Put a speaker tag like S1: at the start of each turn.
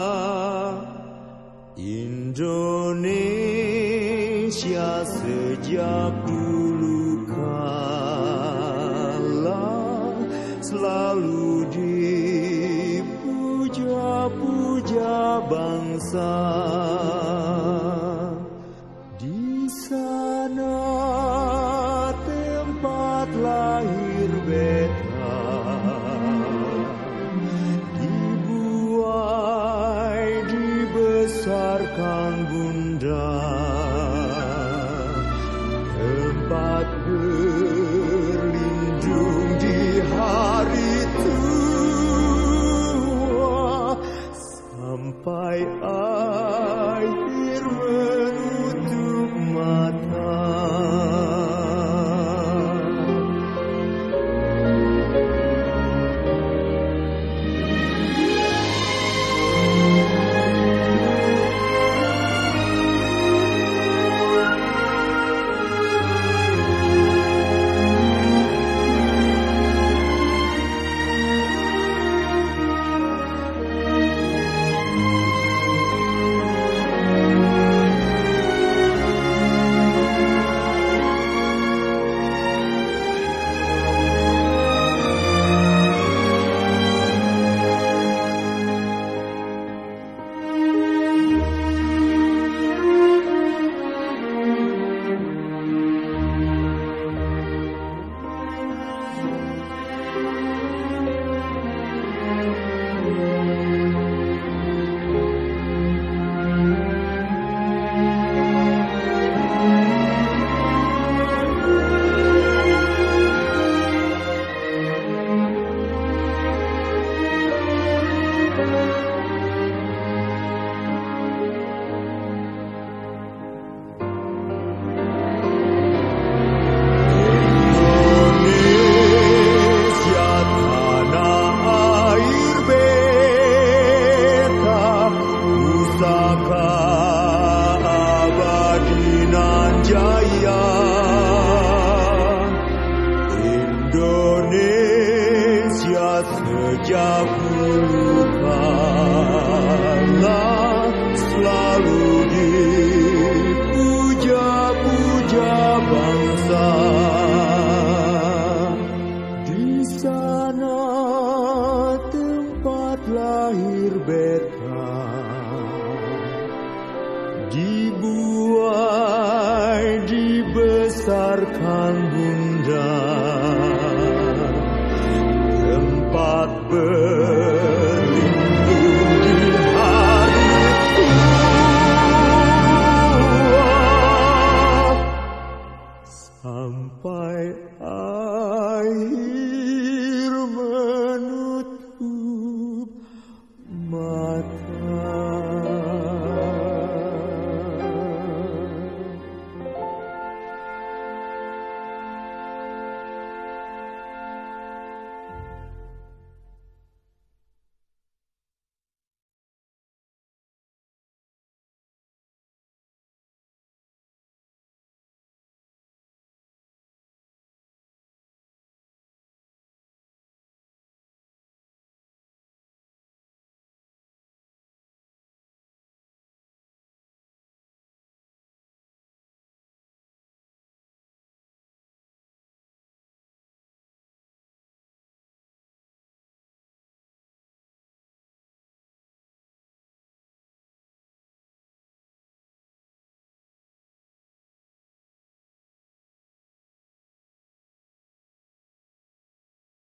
S1: Indonesia sejak dulu kala selalu dipuja-puja bangsa. Di sana tempat lahir beta Besarkan bunda tempat kita dibuai dibesarkan bunda. Tempat berlindung di hari tua. Sampai akhir